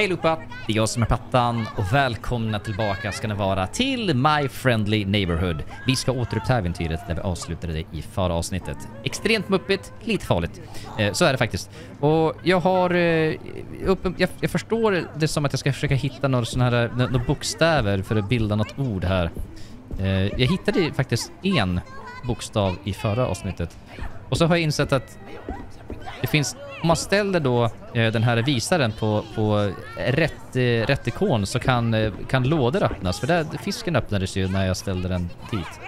Hej allihopa! Det är jag som är Pattan och välkomna tillbaka ska ni vara till My Friendly Neighborhood. Vi ska återuppta äventyret där vi avslutade det i förra avsnittet. Extremt muppigt, lite farligt. Eh, så är det faktiskt. Och jag har... Eh, upp, jag, jag, förstår det som att jag ska försöka hitta några sådana här några bokstäver för att bilda något ord här. Eh, jag hittade faktiskt en bokstav i förra avsnittet. Och så har jag insett att det finns, om man ställer då eh, den här visaren på, på rätt, eh, rätt ikon så kan, eh, kan lådor öppnas. För där, fisken öppnades ju när jag ställde den dit.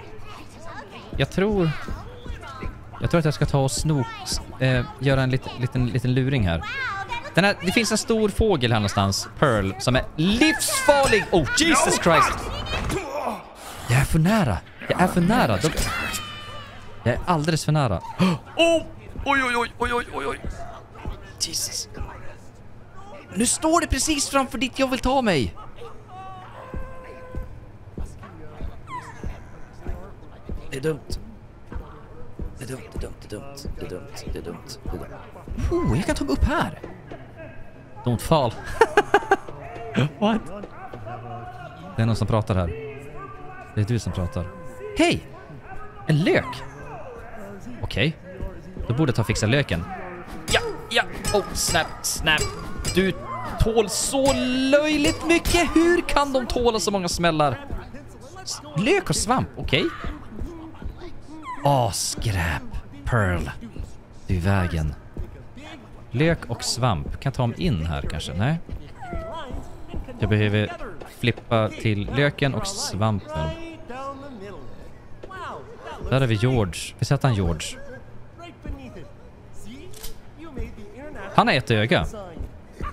Jag tror... Jag tror att jag ska ta och snok... Eh, göra en lit, liten, liten luring här. Den här, det finns en stor fågel här någonstans, Pearl, som är livsfarlig! Oh, Jesus Christ! Jag är för nära. Jag är för nära. De... Jag är alldeles för nära. Oh! Oj, oj, oj, oj, oj, oj, oj. Jesus. Nu står det precis framför dit jag vill ta mig. Det är dumt. Det är dumt, det är dumt, det är dumt, det är dumt, det är dumt, det är dumt. Oh, jag kan ta mig upp här. Don't fall. What? Det är någon som pratar här. Det är du som pratar. Hej! En lök! Okej. Okay. Då borde jag ta och fixa löken. Ja, ja! Oh, snap, snap! Du tål så löjligt mycket! Hur kan de tåla så många smällar? Lök och svamp, okej? Okay. Åh, skräp. Pearl. Du är i vägen. Lök och svamp. Kan jag ta dem in här kanske? Nej. Jag behöver flippa till löken och svampen. Där har vi George. Vi sätter han George. Han har ett öga.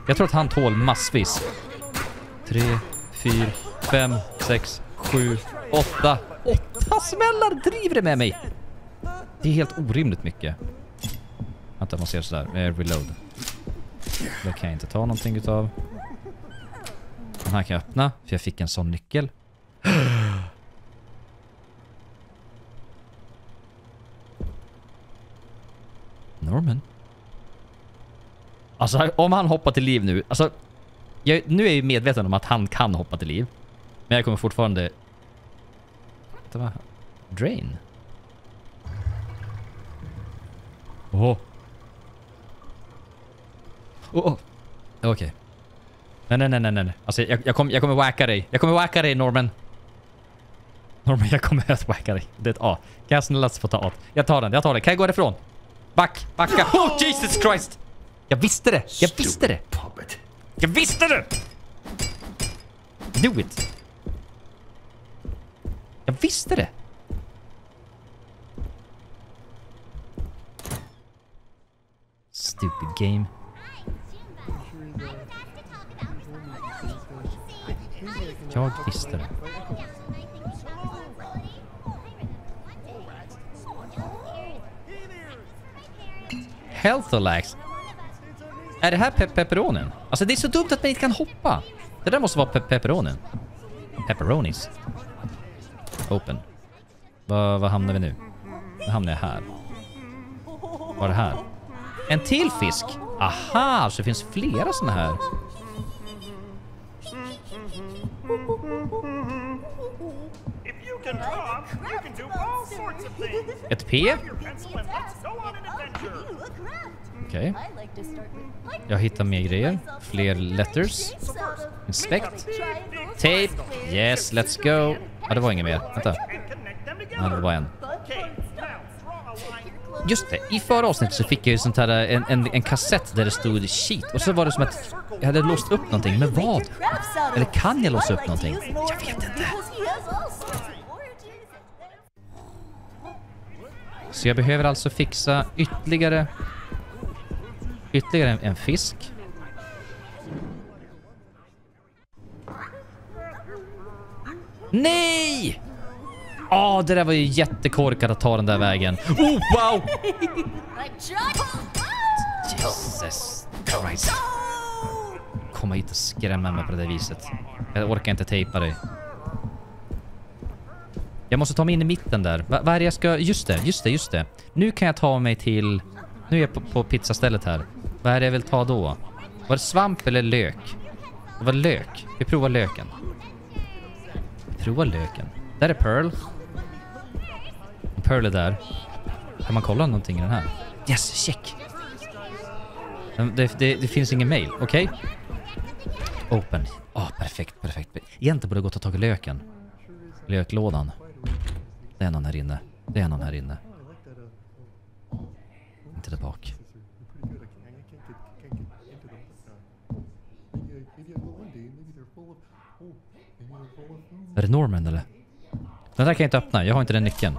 Jag tror att han tål massvis. Tre, fyra, fem, sex, sju, åtta. Åtta smällar driver det med mig! Det är helt orimligt mycket. Vänta, man ser sådär. Eh, reload. Det kan jag inte ta någonting utav. Den här kan jag öppna, för jag fick en sån nyckel. Norman? Alltså om han hoppar till liv nu, alltså jag, nu är jag ju medveten om att han kan hoppa till liv. Men jag kommer fortfarande... Det var... Drain? Åh. Oh. Oh, oh. Okej. Okay. Nej, nej, nej, nej, nej. Alltså jag, jag, kom, jag kommer wacka dig. Jag kommer wacka dig, Norman. Norman, jag kommer att wacka dig. Det är ett A. Kan jag snälla få ta A? Jag tar den, jag tar den. Kan jag gå därifrån? Back, backa. Oh, Jesus Christ! Jag visste det! Jag visste det! Jag visste det! Do it! Jag visste det! Stupid game. Jag visste det. Healtholax. Är det här pe pepperonin? Alltså det är så dumt att man inte kan hoppa. Det där måste vara pe pepperonin. Pepperonis. Open. Vad hamnar vi nu? Nu hamnar jag här. Vad är det här? En till fisk! Aha, så det finns flera såna här. Ett P? Okej. Okay. Jag hittar mer grejer. Fler letters. Inspect. Tape. Yes, let's go. Ja, det var inget mer. Vänta. Ja, det var en. Just det, i förra avsnittet så fick jag ju sånt här, en, en, en kassett där det stod shit. Och så var det som att jag hade låst upp någonting. Men vad? Eller kan jag låsa upp någonting? Jag vet inte. Så jag behöver alltså fixa ytterligare Ytterligare en, en fisk. Nej! Åh, oh, det där var ju jättekorkat att ta den där vägen. Oh, wow! Jesus Christ. Komma hit och skrämma mig på det där viset. Jag orkar inte tejpa dig. Jag måste ta mig in i mitten där. vad är det jag ska... Just det, just det, just det. Nu kan jag ta mig till... Nu är jag på, på pizzastället här. Vad är det jag vill ta då? Var det svamp eller lök? Det var lök. Vi provar löken. Prova löken. Där är Pearl. Pearl är där. Kan man kolla någonting i den här? Yes, check! Det, det, det finns ingen mail, okej? Okay? Open. Ah, oh, perfekt, perfekt. Egentligen borde jag gått och ta tag i löken. Löklådan. Det är någon här inne. Det är någon här inne. Inte där bak. Är det Norman eller? Den där kan jag inte öppna, jag har inte den nyckeln.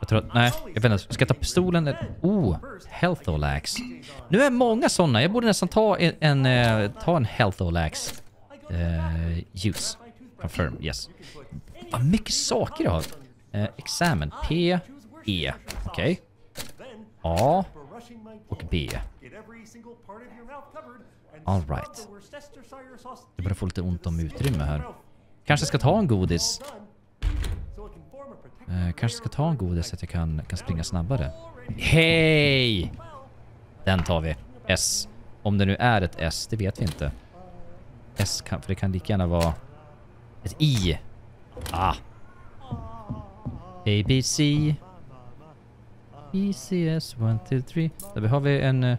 Jag tror att, nej, jag vet inte. Ska jag ta pistolen? Oh, Health Olax. Nu är många sådana. Jag borde nästan ta en, en eh, ta en Health Olax. Uh, eh, use. Confirm, yes. Vad mycket saker jag har. Uh, examen. P, E. Okej. Okay. A och B. Alright. Jag börjar få lite ont om utrymme här. Kanske ska ta en godis. Eh, kanske ska ta en godis så att jag kan, kan springa snabbare. Hej! Den tar vi. S. Om det nu är ett S, det vet vi inte. S kan, för det kan lika gärna vara ett I. Ah. A, B, C. E, C, S, 1, 2, 3. Där har vi en, eh,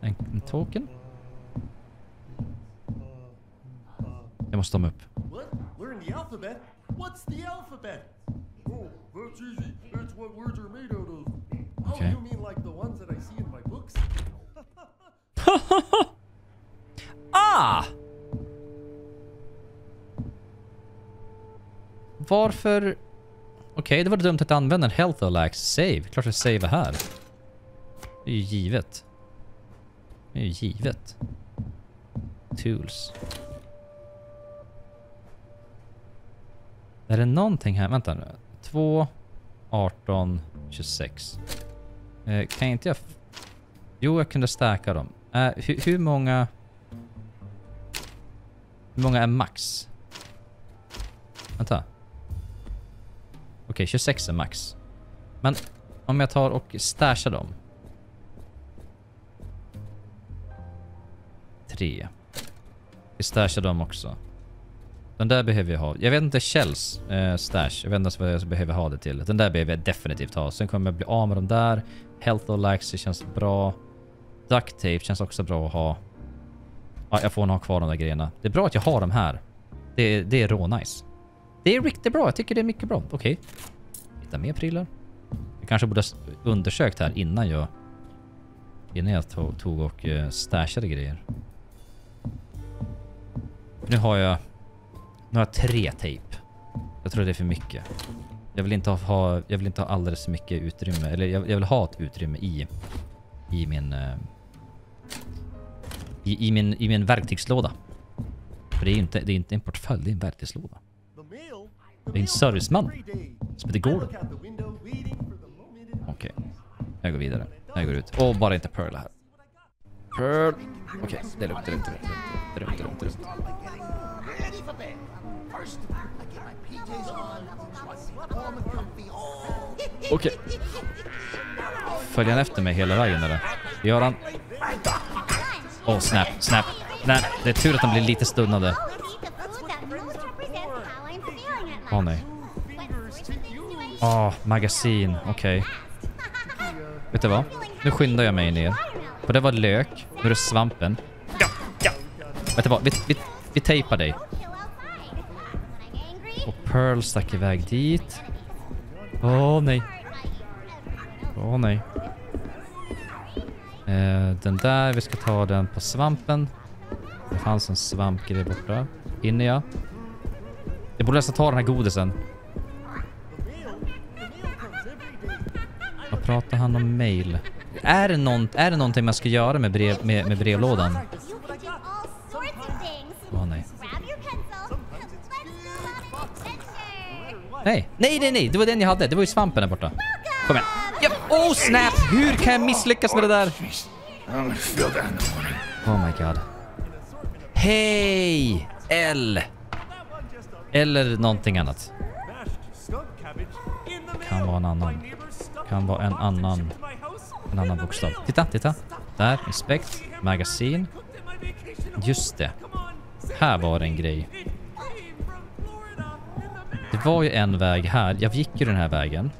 en, en token. Jag måste ta mig upp. What's the alphabet? Oh, that's easy. It's what words are made out of. Okay. Oh, you mean like the ones that I see in my books? ah! Varför... Okej, okay, det var dumt att använda en Health Alax save. Klart jag savear här. Det är ju givet. Det är ju givet. Tools. Är det någonting här? Vänta nu. 2, 18, 26. Eh, kan inte jag... Jo, jag kunde stärka dem. Eh, hur, hur många... Hur många är max? Vänta. Okej, okay, 26 är max. Men om jag tar och stashar dem. 3. Vi stashar dem också. Den där behöver jag ha. Jag vet inte Kjells eh, stash. Jag vet inte vad jag behöver ha det till. Den där behöver jag definitivt ha. Sen kommer jag bli av med de där. Health och Det känns bra. Duct tape känns också bra att ha. Ja, jag får nog ha kvar de där grejerna. Det är bra att jag har de här. Det, det är rå nice. Det är riktigt bra. Jag tycker det är mycket bra. Okej. Okay. Hitta mer prylar. Jag kanske borde ha undersökt här innan jag... Innan jag tog, tog och eh, stashade grejer. Nu har jag nu har jag tre tejp. Jag tror det är för mycket. Jag vill inte ha, jag vill inte ha alldeles för mycket utrymme. Eller jag, jag vill ha ett utrymme i, i min... Eh, I, i, min, I min verktygslåda. För det är inte, det är inte en portfölj, det är en verktygslåda. Det är en serviceman som heter Gordon. Okej. Okay. Jag går vidare. Jag går ut. Och bara inte Pearl här. Pearl. Okej, okay. det är lugnt, det är lugnt, det är lugnt. Det är lugnt, det är lugnt, det är lugnt. Okej. Okay. Följer han efter mig hela vägen eller? Gör han? Åh, oh, snap, snap. Nej, det är tur att han blir lite stunnade. Åh oh, nej. Åh, oh, magasin. Okej. Okay. Vet du vad? Nu skyndar jag mig ner. För det var lök. Nu är det svampen. Ja, ja. Vet du vad? Vi, vi, vi tejpar dig. Pearl stack iväg dit. Åh oh, nej. Åh oh, nej. Eh, den där, vi ska ta den på svampen. Det fanns en svampgrej borta. Hinner jag? Jag borde nästan ta den här godisen. Vad pratar han om mail? Är det, någon, är det någonting man ska göra med, brev, med, med brevlådan? Nej, nej, nej, nej. Det var den jag hade. Det var ju svampen där borta. Kom igen. Ja. Oh snap! Hur kan jag misslyckas med det där? Oh my god. Hej! L. Eller någonting annat. Kan vara en annan. Kan vara en annan. En annan bokstav. Titta, titta. Där, inspect. Magasin. Just det. Här var det en grej. Det var ju en väg här. Jag gick ju den här vägen.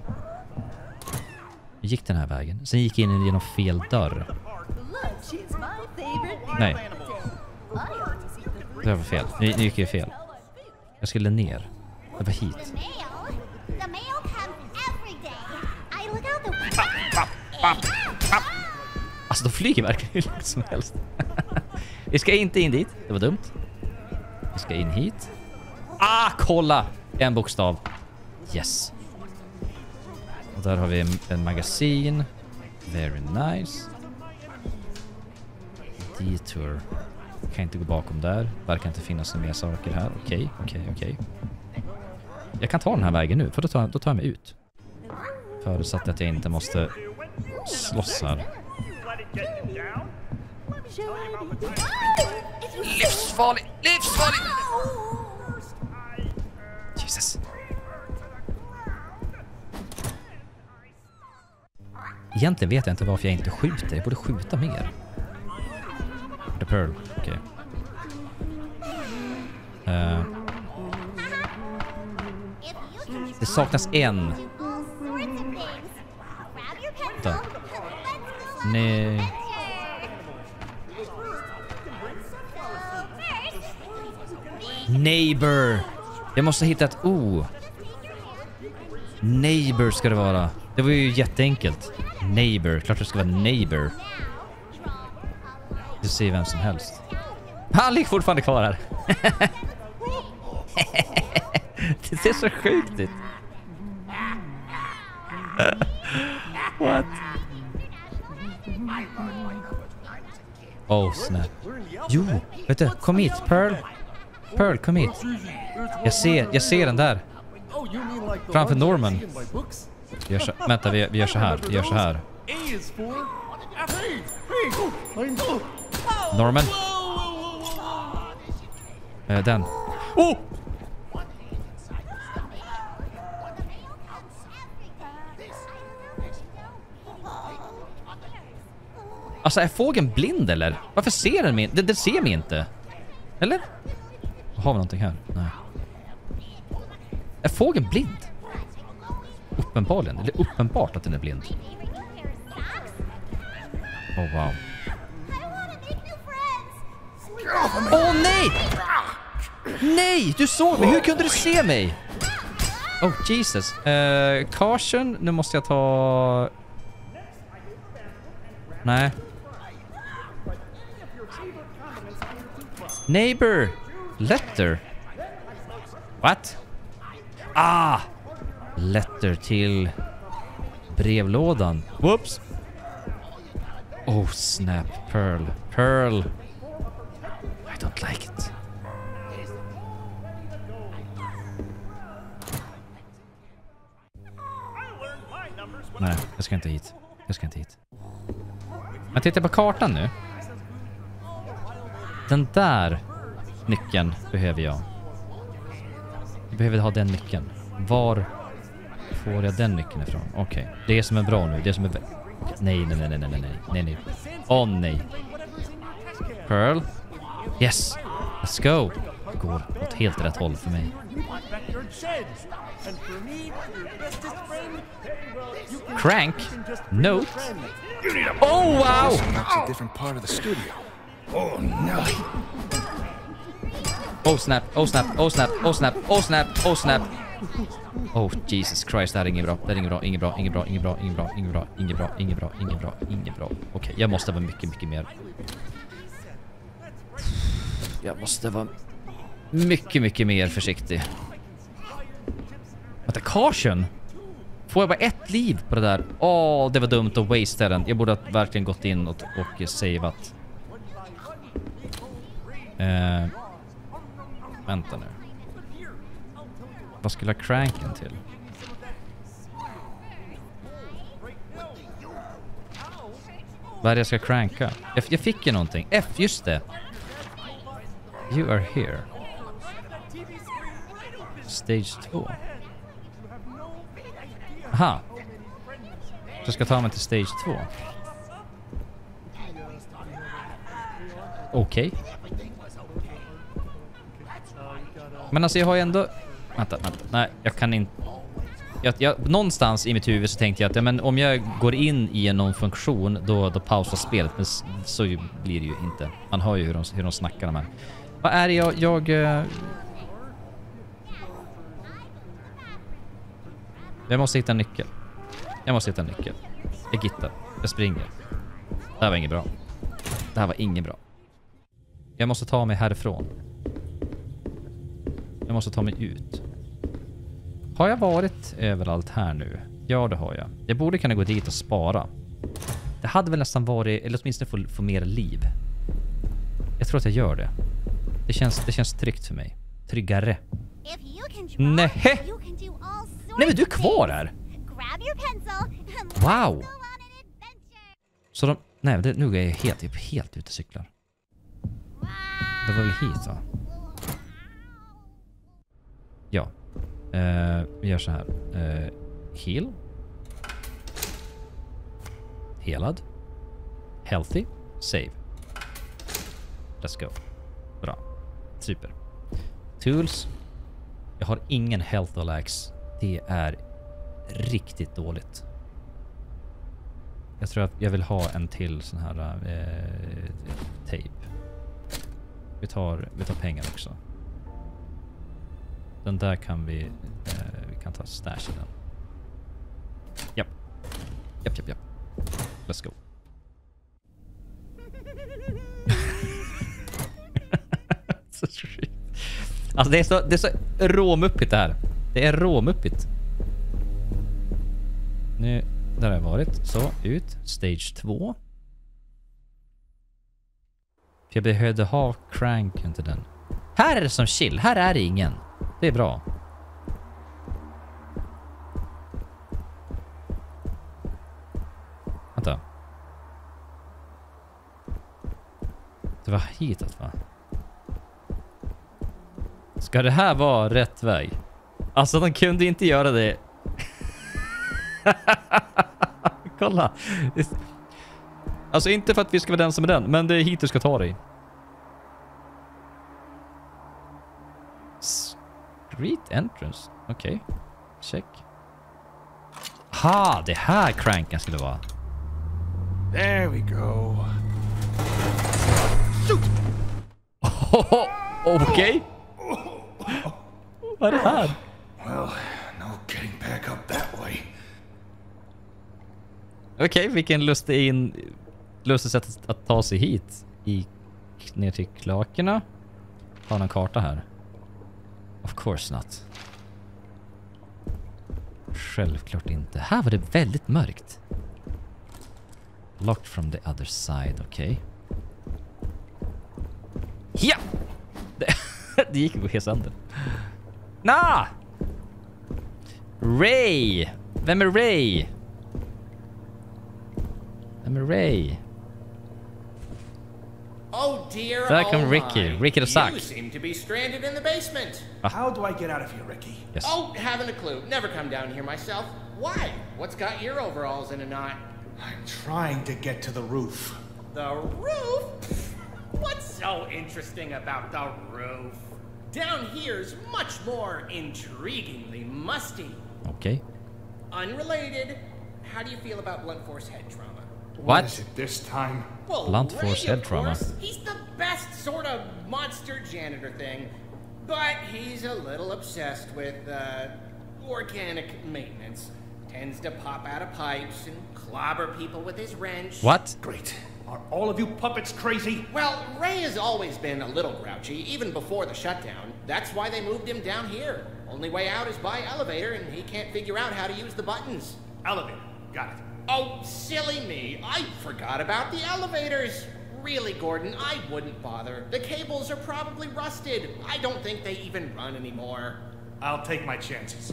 Jag gick den här vägen. Sen gick jag in genom fel dörr. Nej. Det var fel. Nu, nu gick jag fel. Jag skulle ner. Jag var hit. Alltså de flyger verkligen hur långt som helst. Vi ska inte in dit. Det var dumt. Vi ska in hit. Ah, kolla! En bokstav. Yes. Och där har vi en, en magasin. Very nice. Detour. Kan inte gå bakom där. Verkar inte finnas några mer saker här. Okej, okay, okej, okay, okej. Okay. Jag kan ta den här vägen nu, för då tar, då tar jag mig ut. Förutsatt att jag inte måste slåss här. Livsfarlig! Livsfarlig! Jesus. Egentligen vet jag inte varför jag inte skjuter. Jag borde skjuta mer. The Pearl. Okej. Okay. Uh. Det saknas en. Vänta. Nej. Neighbor. Jag måste hitta ett O. Oh. Neighbor ska det vara. Det var ju jätteenkelt. Neighbor. Klart det ska vara neighbor. Du ser vem som helst. Han ligger fortfarande kvar här. det ser så sjukt ut. What? Oh snap. Jo, vet du, kom hit, Pearl. Pearl, kom hit. Jag ser, jag ser den där. Framför Norman. Vi gör så, vänta, vi, vi gör så här. Vi gör så här. Norman. Eh, den. Oh! Alltså är fågeln blind eller? Varför ser den mig? Den, den ser mig inte. Eller? Har vi någonting här? Nej. Är fågeln blind? Uppenbarligen. Eller uppenbart att den är blind. Oh wow. Åh oh, nej! Nej! Du såg mig! Hur kunde du se mig? Oh Jesus. Uh, caution. Nu måste jag ta... Nej. Neighbor! Letter? What? Ah! Letter till brevlådan. Whoops! Oh snap, Pearl. Pearl! I don't like it. Nej, jag ska inte hit. Jag ska inte hit. Men titta på kartan nu. Den där nyckeln behöver jag. Behöver ha den nyckeln. Var får jag den nyckeln ifrån? Okej, okay. det som är bra nu, det som är... Nej, nej, nej, nej, nej, nej, nej, nej. Åh oh, nej. Pearl. Yes. Let's go. Det går åt helt rätt håll för mig. Crank? Note? Oh wow! Oh no! Oh snap, oh snap, oh snap, oh snap, oh snap, oh snap. Oh Jesus Christ, det här är inget bra. Det här är inget bra, inget bra, inget bra, inget bra, inget bra, inget bra, inget bra, inget bra, inget bra, inget bra. Okej, okay, jag måste vara mycket, mycket mer. Jag måste vara mycket, mycket mer försiktig. Vänta, caution? Får jag bara ett liv på det där? Åh, oh, det var dumt att wastea den. Jag borde ha verkligen gått in och, och saveat. Eh, vänta nu. Vad skulle jag cranken till? Vad är det jag ska cranka? Jag, jag fick ju någonting. F, just det. You are here. Stage 2. Aha. Så jag ska ta mig till stage 2. okej. Men alltså jag har ju ändå... Vänta, vänta. Nej, jag kan inte... Jag, jag, någonstans i mitt huvud så tänkte jag att ja, men om jag går in i någon funktion då, då pausar spelet. Men så blir det ju inte. Man hör ju hur de, hur de snackar de här. Vad är det jag... jag eh- jag måste hitta en nyckel. Jag måste hitta en nyckel. Jag gittar. Jag springer. Det här var inget bra. Det här var inget bra. Jag måste ta mig härifrån. Jag måste ta mig ut. Har jag varit överallt här nu? Ja, det har jag. Jag borde kunna gå dit och spara. Det hade väl nästan varit, eller åtminstone få, få mer liv. Jag tror att jag gör det. Det känns, det känns tryggt för mig. Tryggare. Sorts Nej men du är kvar let's Wow. Så de... Nej, det, nu är jag helt, är helt ute och cyklar. Det var väl hit va? Eh, vi gör så här. Eh, heal. Helad. Healthy. Save. Let's go. Bra. Super. Tools. Jag har ingen health och lax. Det är riktigt dåligt. Jag tror att jag vill ha en till sån här eh, tejp. Vi tar, vi tar pengar också. Den där kan vi... Eh, vi kan ta stash i den. Japp. Japp, japp, japp. Let's go. så sjukt. Alltså det är så, det är så råmuppigt det här. Det är råmuppigt. Nu, där har jag varit. Så, ut. Stage 2. För jag behövde ha cranken till den. Här är det som chill. Här är det ingen. Det är bra. Vänta. Det var hitåt va? Ska det här vara rätt väg? Alltså de kunde inte göra det. Kolla. Alltså inte för att vi ska vara den som är den, men det är hit du ska ta dig. Entrance. Okej. Check. Ha, det här cranken skulle vara. There we go. Okej. Vad är det här? Well, no getting back up that way. Okej, vilken lustig in... Lustigt sätt att- att ta sig hit. I... Ner till klakerna. Har någon karta här? Of course not. Självklart inte. Här var det väldigt mörkt. Locked from the other side, okej. Ja! Det, det gick att gå helt sönder. Nah! Ray! Vem är Ray? Vem är Ray? Oh dear. There oh come Ricky. Ricky the Sock. You seem to be stranded in the basement. Ah. How do I get out of here, Ricky? Yes. Oh, haven't a clue. Never come down here myself. Why? What's got your overalls in a knot? I'm trying to get to the roof. The roof? What's so interesting about the roof? Down here's much more intriguingly musty. Okay. Unrelated, how do you feel about blunt force head trauma? What? is it this time? Well, Blunt force of head trauma. He's the best sort of monster janitor thing, but he's a little obsessed with uh, organic maintenance. Tends to pop out of pipes and clobber people with his wrench. What? Great. Are all of you puppets crazy? Well, Ray has always been a little grouchy, even before the shutdown. That's why they moved him down here. Only way out is by elevator, and he can't figure out how to use the buttons. Elevator. Got it. Oh, silly me. I forgot about the elevators. Really, Gordon, I wouldn't bother. The cables are probably rusted. I don't think they even run anymore. I'll take my chances.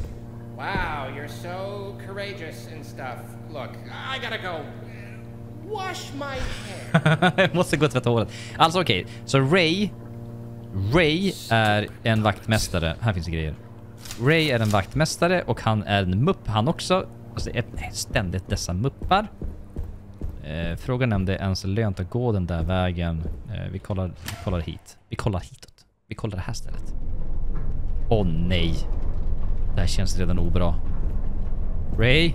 Wow, you're so courageous and stuff. Look, I gotta go. Wash my hair. Jag måste gå och tvätta håret. Alltså okej, så Ray... Ray är en vaktmästare. Här finns det grejer. Ray är en vaktmästare och han är en mupp han också. Alltså det är ständigt dessa muppar. Eh, frågan är om det är ens lönt att gå den där vägen. Eh, vi, kollar, vi kollar hit. Vi kollar hitåt. Vi kollar det här stället. Åh nej. Det här känns redan obra. Ray?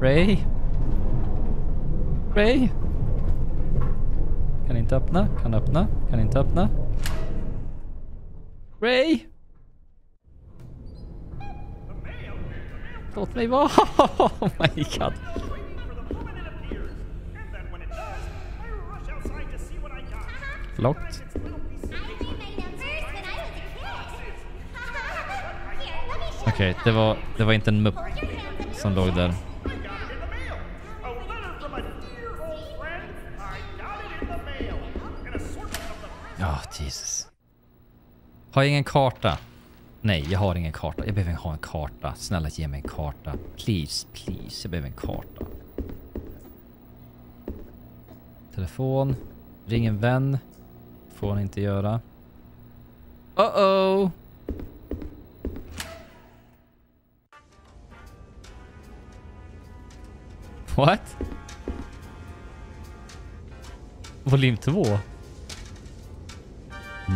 Ray? Ray? Kan inte öppna, kan öppna, kan inte öppna. Ray? Låt mig vara! Oh my god. waiting Locked. Okej, okay, det var, det var inte en mupp som låg där. Ja, oh, Ja, Jesus. Har jag ingen karta? Nej, jag har ingen karta. Jag behöver ha en karta. Snälla ge mig en karta. Please, please. Jag behöver en karta. Telefon. Ring en vän. Får han inte göra. Uh-oh! What? Volym 2?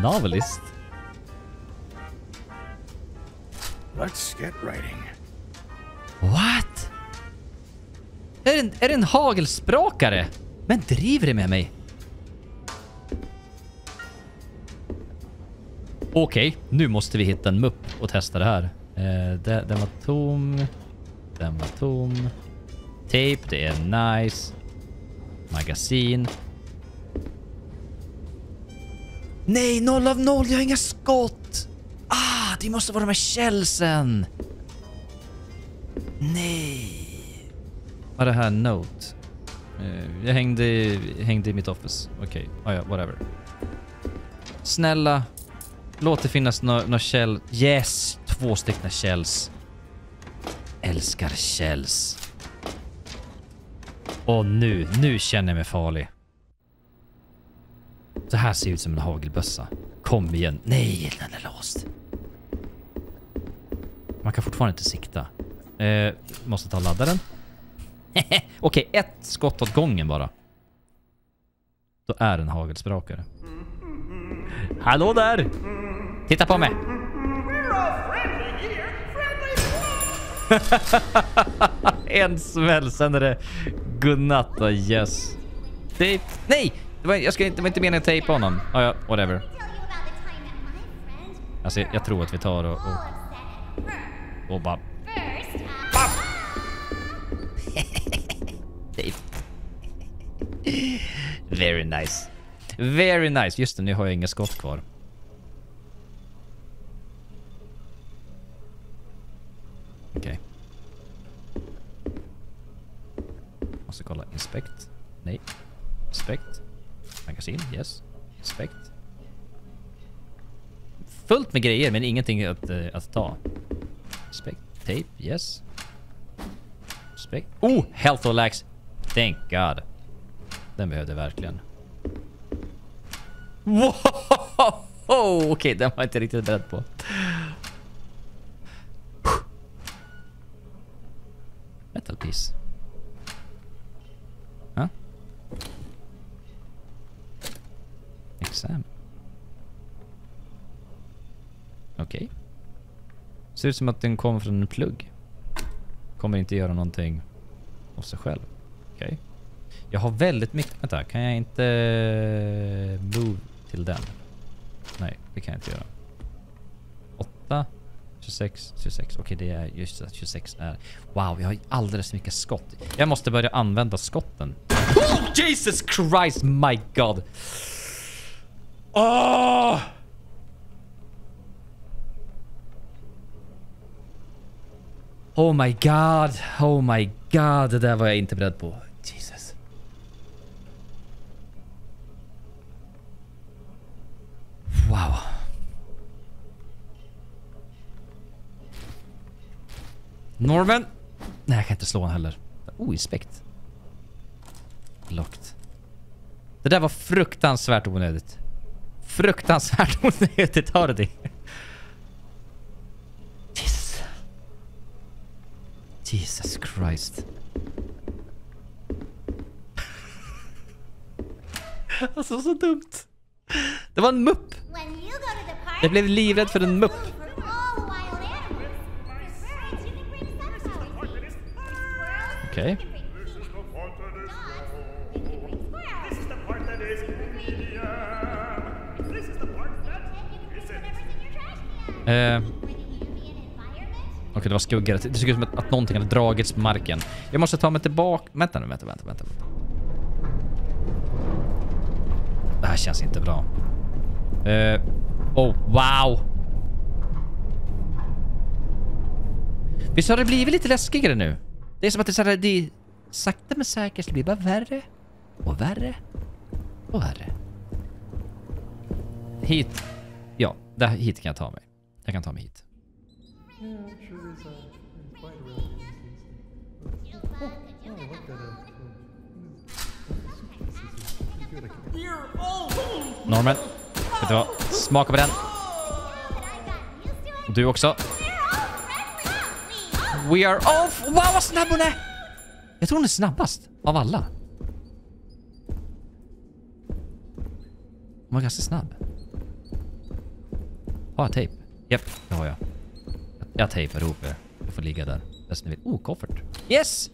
Novelist? Let's get writing. What? Är det en, är det en hagelsprakare? Men driver det med mig? Okej, nu måste vi hitta en mupp och testa det här. Eh, det, den var tom. Den var tom. Tape, det är nice. Magasin. Nej, noll av noll. Jag har inga skott. Det måste vara de här källsen. Nej. Vad är det här? Note. Uh, jag hängde, hängde i mitt office. Okej, okay. ah, ja, whatever. Snälla, låt det finnas några no käll... Yes! Två stycken källs. Älskar källs. Och nu, nu känner jag mig farlig. Det här ser ut som en hagelbössa. Kom igen. Nej, den är låst. Man kan fortfarande inte sikta. Eh, måste ta laddaren. Okej, ett skott åt gången bara. Då är en hagelsprakare. Hallå där! Titta på mig! En smäll, sen är det godnatt och yes. Tejp. Nej! Det var, jag ska inte, det var inte meningen att tejpa honom. Ah, ja, whatever. Alltså, jag tror att vi tar och, och. Och bara... Uh, Tejp. Very nice. Very nice. Just det, nu har jag inga skott kvar. Okej. Måste kolla. Inspect. Nej. Inspect. Magasin. Yes. Inspect. Fullt med grejer men ingenting att, eh, att ta. Inspect. Tape. Yes. Inspect. Oh! Health och lax. Thank God. Den behövde verkligen. Wow! Okej, den var jag inte riktigt beredd på. Metal piece. Ja. Exam. Okej. Ser ut som att den kommer från en plugg. Kommer inte göra någonting av sig själv. Okej. Jag har väldigt mycket... Vänta, kan jag inte eh, move till den? Nej, det kan jag inte göra. 8, 26, 26. Okej, det är just det. 26 är... Wow, jag har alldeles för mycket skott. Jag måste börja använda skotten. Oh, Jesus Christ, my God! Åh! Oh Oh my god, oh my god, det där var jag inte beredd på. Jesus. Wow. Norman! Nej, jag kan inte slå honom heller. Oh, inspect. Locked. Det där var fruktansvärt onödigt. Fruktansvärt onödigt, hör du det? Jesus Christ. alltså så dumt. Det var en mupp. Jag blev livrädd för en mupp. Okej. Okay. Uh. Environment. Det var skuggor. Det såg ut som att, att någonting hade dragits på marken. Jag måste ta mig tillbaka. Vänta nu, vänta, vänta, vänta. Det här känns inte bra. Uh, oh, wow! Visst har det blivit lite läskigare nu? Det är som att det, är så här, det sakta men säkert det blir bara värre och värre och värre. Hit. Ja, där, hit kan jag ta mig. Jag kan ta mig hit. Norman, vet du vad? Smaka på den. Och Du också. We are off! Wow, vad snabb hon är! Jag tror hon är snabbast av alla. Hon var ganska snabb. Har jag tejp? Japp, det har jag. Jag tejpar ihop er. Jag får ligga där. Ni vill. Oh, koffert. Yes!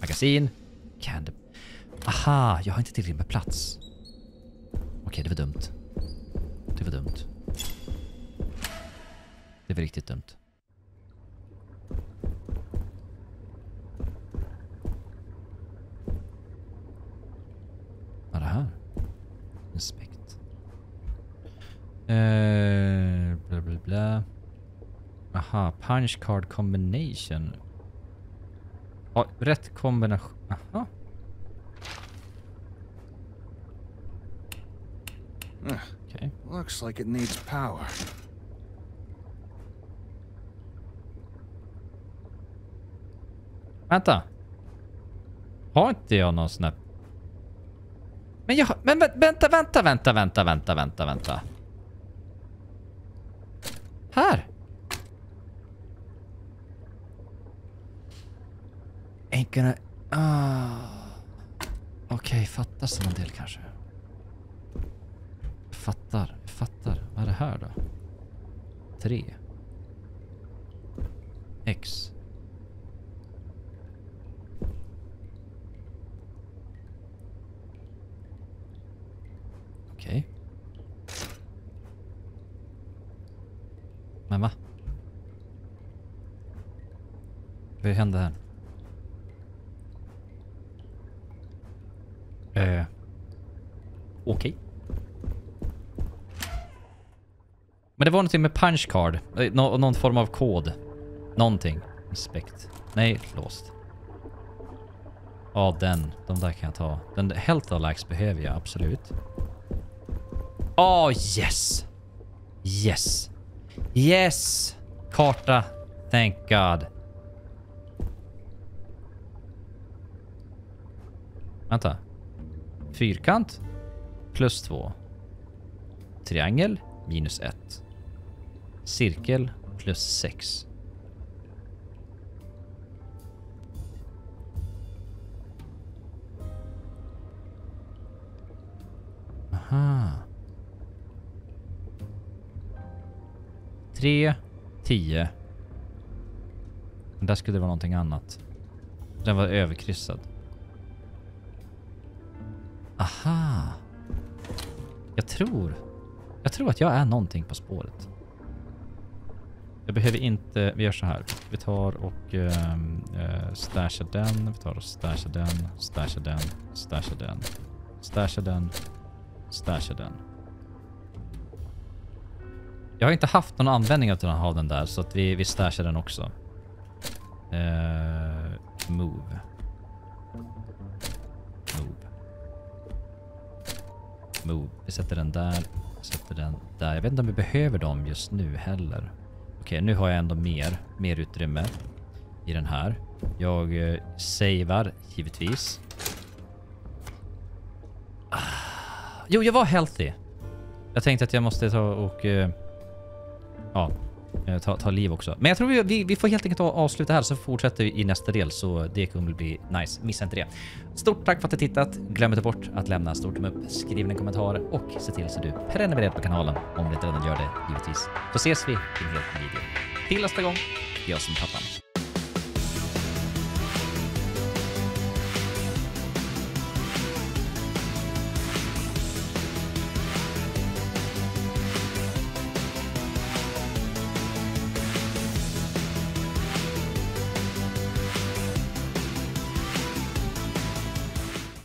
Magasin. Candy. Aha, jag har inte tillräckligt med plats. Okej, det var dumt. Det var dumt. Det var riktigt dumt. Vad är det här? Inspect. Eh, bla bla bla. Aha, punch card combination. Ja, rätt kombination. Aha. Okej. Looks like it needs power. Vänta. Har inte jag någon här... Men jag... Men vä- vänta, vänta, vänta, vänta, vänta, vänta, vänta. Här! Ain't gonna... Ah. Okej, fattas en del kanske? Fattar, fattar. Vad är det här då? 3. X. Okej. Men va? Vad hände här? Eh. Okej. Men det var någonting med punchcard. Eh, nå någon form av kod. Någonting. Inspekt. Nej, låst. Ja, den. De där kan jag ta. Den Health Alax behöver jag absolut. Oh, yes! Yes! Yes! Karta. Thank God. Vänta. Fyrkant. Plus två. Triangel. Minus ett. Cirkel. Plus sex. Aha. 3, 10. Där skulle det vara någonting annat. Den var överkryssad. Aha. Jag tror... Jag tror att jag är någonting på spåret. Jag behöver inte... Vi gör så här. Vi tar och uh, uh, stashar den. Vi tar och stashar den. Stashar den. Stashar den. Stashar den. Stashar den. Jag har inte haft någon användning av den, den där så att vi, vi stashar den också. Uh, move. Move. Move. Vi sätter den där. Vi sätter den där. Jag vet inte om vi behöver dem just nu heller. Okej, nu har jag ändå mer, mer utrymme i den här. Jag eh, savear givetvis. Ah. Jo, jag var healthy. Jag tänkte att jag måste ta och... eh, ja, Eh, ta, ta liv också. Men jag tror vi, vi, vi får helt enkelt avsluta här så fortsätter vi i nästa del så det kommer bli nice. Missa inte det. Stort tack för att du tittat. Glöm inte bort att lämna stort tumme upp, skriv en kommentar och se till så du prenumererar på kanalen om du inte redan gör det givetvis. Så ses vi i en helt ny video. Till nästa gång, jag som pappan.